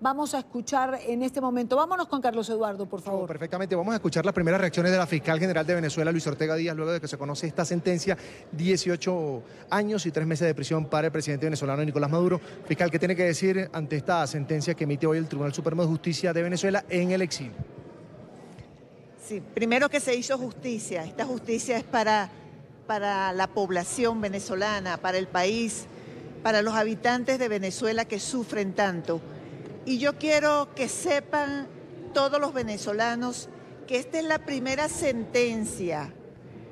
Vamos a escuchar en este momento. Vámonos con Carlos Eduardo, por favor. perfectamente, vamos a escuchar las primeras reacciones de la fiscal general de Venezuela, Luis Ortega Díaz, luego de que se conoce esta sentencia, 18 años y tres meses de prisión para el presidente venezolano Nicolás Maduro. Fiscal, ¿qué tiene que decir ante esta sentencia que emite hoy el Tribunal Supremo de Justicia de Venezuela en el exilio? Sí, primero que se hizo justicia. Esta justicia es para, para la población venezolana, para el país para los habitantes de Venezuela que sufren tanto. Y yo quiero que sepan todos los venezolanos que esta es la primera sentencia.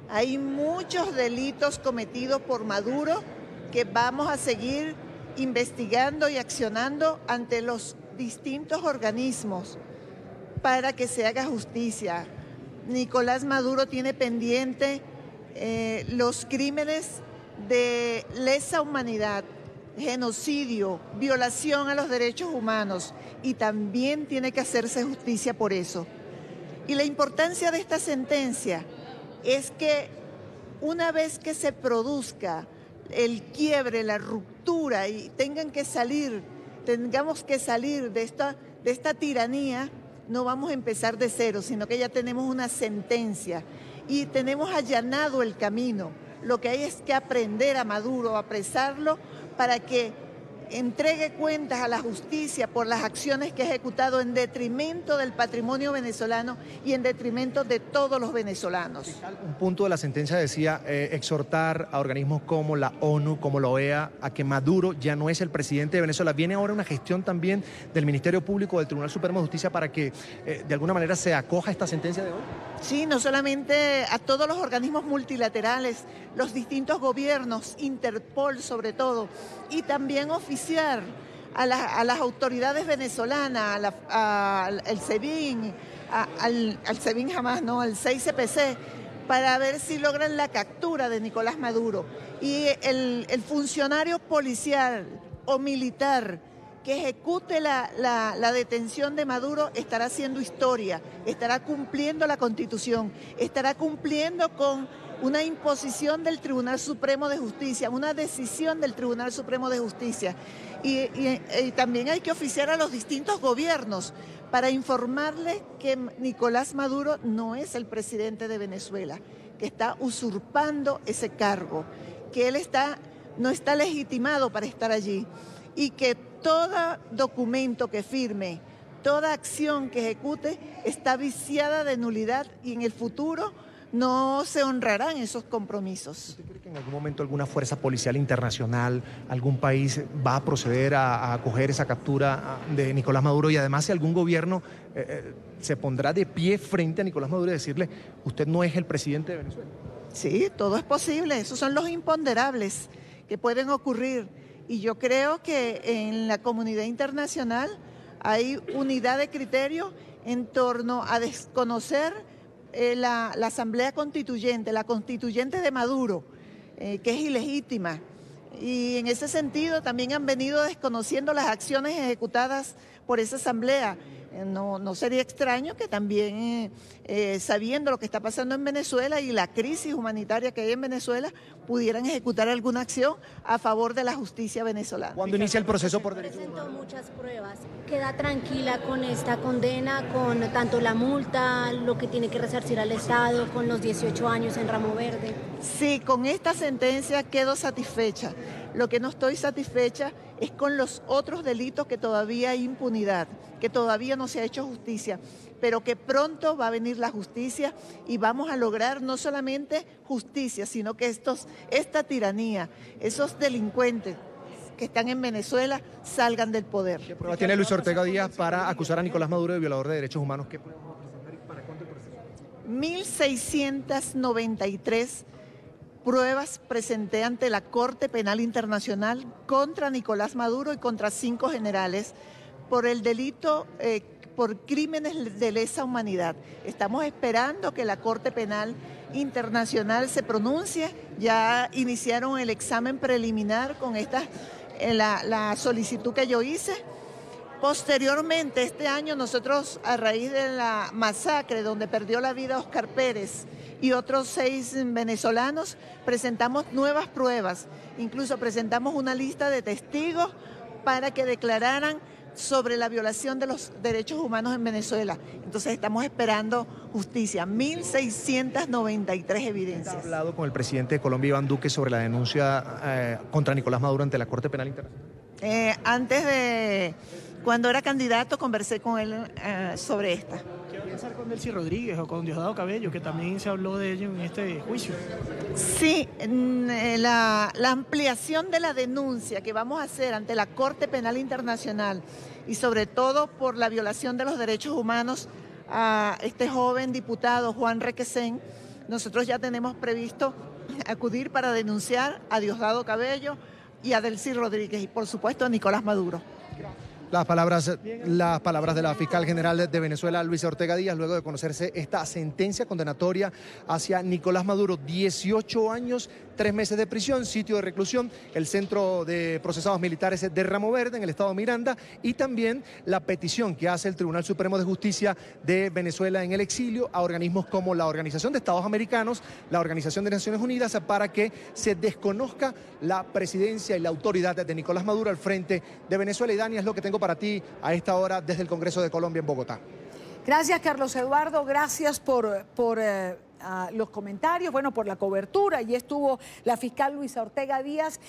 Hay muchos delitos cometidos por Maduro que vamos a seguir investigando y accionando ante los distintos organismos para que se haga justicia. Nicolás Maduro tiene pendiente eh, los crímenes de lesa humanidad, genocidio, violación a los derechos humanos y también tiene que hacerse justicia por eso. Y la importancia de esta sentencia es que una vez que se produzca el quiebre, la ruptura y tengan que salir, tengamos que salir de esta, tiranía, no vamos a empezar de cero, sino que ya tenemos una sentencia y tenemos allanado el camino. Lo que hay es que aprender a Maduro, apresarlo para que entregue cuentas a la justicia por las acciones que ha ejecutado en detrimento del patrimonio venezolano y en detrimento de todos los venezolanos. Un punto de la sentencia decía eh, exhortar a organismos como la ONU, como la OEA, a que Maduro ya no es el presidente de Venezuela. Viene ahora una gestión también del Ministerio Público del Tribunal Supremo de Justicia para que eh, de alguna manera se acoja esta sentencia de hoy. Sí, no solamente a todos los organismos multilaterales, los distintos gobiernos, Interpol sobre todo, y también a, las autoridades venezolanas, al SEBIN, al, al SEBIN jamás, no, al 6CPC, para ver si logran la captura de Nicolás Maduro. Y el, funcionario policial o militar que ejecute la, detención de Maduro estará haciendo historia, estará cumpliendo la constitución, estará cumpliendo con una imposición del Tribunal Supremo de Justicia, una decisión del Tribunal Supremo de Justicia. Y, también hay que oficiar a los distintos gobiernos para informarles que Nicolás Maduro no es el presidente de Venezuela, que está usurpando ese cargo, que él está, no está legitimado para estar allí y que todo documento que firme, toda acción que ejecute está viciada de nulidad y en el futuro no se honrarán esos compromisos. ¿Usted cree que en algún momento alguna fuerza policial internacional, algún país va a proceder a, acoger esa captura de Nicolás Maduro y además si algún gobierno eh, eh, se pondrá de pie frente a Nicolás Maduro y decirle, usted no es el presidente de Venezuela? Sí, todo es posible, esos son los imponderables que pueden ocurrir y yo creo que en la comunidad internacional hay unidad de criterio en torno a desconocer eh, la, Asamblea Constituyente, la constituyente de Maduro, eh, que es ilegítima. Y en ese sentido también han venido desconociendo las acciones ejecutadas por esa Asamblea. Eh, no, sería extraño que también, eh, eh, sabiendo lo que está pasando en Venezuela y la crisis humanitaria que hay en Venezuela, pudieran ejecutar alguna acción a favor de la justicia venezolana. ¿Cuándo inicia el proceso por derecho Presentó muchas pruebas. ¿Queda tranquila con esta condena, con tanto la multa, lo que tiene que resarcir al Estado, con los 18 años en Ramo Verde? Sí, con esta sentencia quedo satisfecha. Lo que no estoy satisfecha es con los otros delitos que todavía hay impunidad, que todavía no se ha hecho justicia, pero que pronto va a venir la justicia y vamos a lograr no solamente justicia, sino que estos, esta tiranía, esos delincuentes que están en Venezuela salgan del poder. ¿Qué tiene Luis Ortega Díaz para acusar a Nicolás Maduro de violador de derechos humanos? ¿Qué pruebas a presentar y para cuánto el proceso? 1693 pruebas presenté ante la Corte Penal Internacional contra Nicolás Maduro y contra cinco generales por el delito, eh, por crímenes de lesa humanidad. Estamos esperando que la Corte Penal Internacional se pronuncie. Ya iniciaron el examen preliminar con esta, eh, la, la solicitud que yo hice. Posteriormente, este año, nosotros, a raíz de la masacre donde perdió la vida Oscar Pérez, y otros seis venezolanos, presentamos nuevas pruebas. Incluso presentamos una lista de testigos para que declararan sobre la violación de los derechos humanos en Venezuela. Entonces estamos esperando justicia, 1.693 evidencias. ¿Ha hablado con el presidente de Colombia, Iván Duque, sobre la denuncia eh, contra Nicolás Maduro ante la Corte Penal Internacional? Eh, antes de, cuando era candidato, conversé con él eh, sobre esta. ¿Qué va a pasar con Delcy Rodríguez o con Diosdado Cabello, que también se habló de ello en este juicio? Sí, la, la ampliación de la denuncia que vamos a hacer ante la Corte Penal Internacional y sobre todo por la violación de los derechos humanos a este joven diputado Juan Requesén, nosotros ya tenemos previsto acudir para denunciar a Diosdado Cabello y a Delcy Rodríguez y por supuesto a Nicolás Maduro. Las palabras, las palabras de la fiscal general de Venezuela, Luisa Ortega Díaz, luego de conocerse esta sentencia condenatoria hacia Nicolás Maduro, 18 años, 3 meses de prisión, sitio de reclusión, el Centro de Procesados Militares de Ramo Verde en el estado de Miranda y también la petición que hace el Tribunal Supremo de Justicia de Venezuela en el exilio a organismos como la Organización de Estados Americanos, la Organización de Naciones Unidas, para que se desconozca la presidencia y la autoridad de Nicolás Maduro al frente de Venezuela. Y Dani, es lo que tengo para ti a esta hora desde el Congreso de Colombia en Bogotá. Gracias, Carlos Eduardo. Gracias por, por eh, los comentarios, bueno, por la cobertura. Y estuvo la fiscal Luisa Ortega Díaz